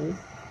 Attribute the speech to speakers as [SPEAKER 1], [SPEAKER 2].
[SPEAKER 1] Okay